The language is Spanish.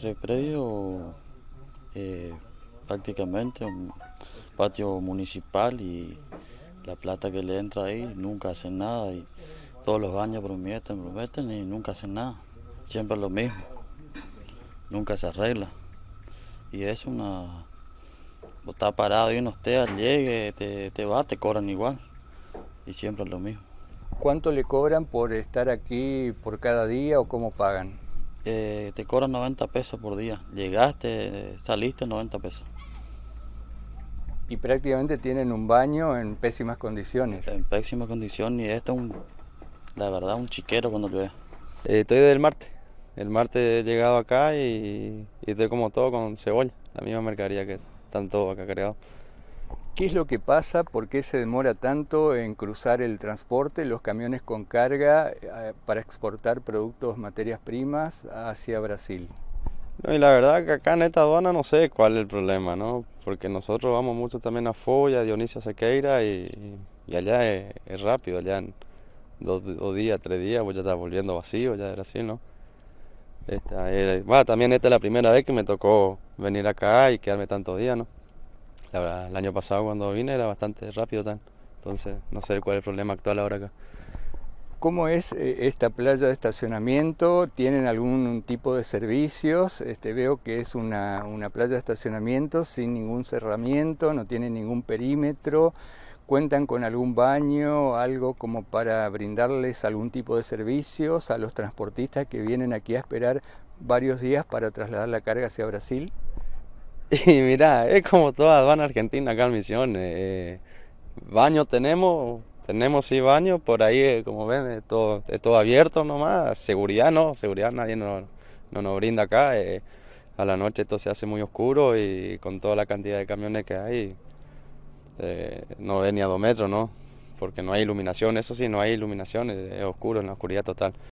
Predios, eh, prácticamente un patio municipal y la plata que le entra ahí nunca hacen nada y todos los años prometen, prometen y nunca hacen nada. Siempre lo mismo, nunca se arregla. Y es una... Está parado y unos te llegue, te, te va, te cobran igual. Y siempre es lo mismo. ¿Cuánto le cobran por estar aquí por cada día o cómo pagan? Eh, te cobran 90 pesos por día. Llegaste, saliste 90 pesos. Y prácticamente tienen un baño en pésimas condiciones. En pésimas condiciones y esto es un, la verdad, un chiquero cuando llueve. Eh, estoy del martes. El martes he llegado acá y, y estoy como todo con cebolla, la misma mercadería que están todos acá creados. ¿Qué es lo que pasa? ¿Por qué se demora tanto en cruzar el transporte, los camiones con carga eh, para exportar productos, materias primas hacia Brasil? No, y la verdad que acá en esta aduana no sé cuál es el problema, ¿no? Porque nosotros vamos mucho también a Foya, Dionisio Sequeira y, y allá es, es, rápido, allá en dos, dos, días, tres días, pues ya está volviendo vacío ya de Brasil, ¿no? Esta, eh, bueno, también esta es la primera vez que me tocó venir acá y quedarme tantos días, ¿no? La el año pasado cuando vine era bastante rápido tan, entonces no sé cuál es el problema actual ahora acá. ¿Cómo es eh, esta playa de estacionamiento? ¿Tienen algún tipo de servicios? Este, veo que es una, una playa de estacionamiento sin ningún cerramiento, no tiene ningún perímetro. ¿Cuentan con algún baño, algo como para brindarles algún tipo de servicios a los transportistas que vienen aquí a esperar varios días para trasladar la carga hacia Brasil? Y mira, es como toda aduana argentina acá en Misiones. Eh, baño tenemos, tenemos sí baño, por ahí eh, como ven es todo, es todo abierto nomás. Seguridad no, seguridad nadie no, no nos brinda acá. Eh, a la noche esto se hace muy oscuro y con toda la cantidad de camiones que hay, eh, no ve ni a dos metros, ¿no? Porque no hay iluminación, eso sí, no hay iluminación, es oscuro, en la oscuridad total.